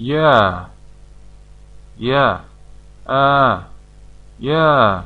Yeah. Yeah. Uh. Yeah.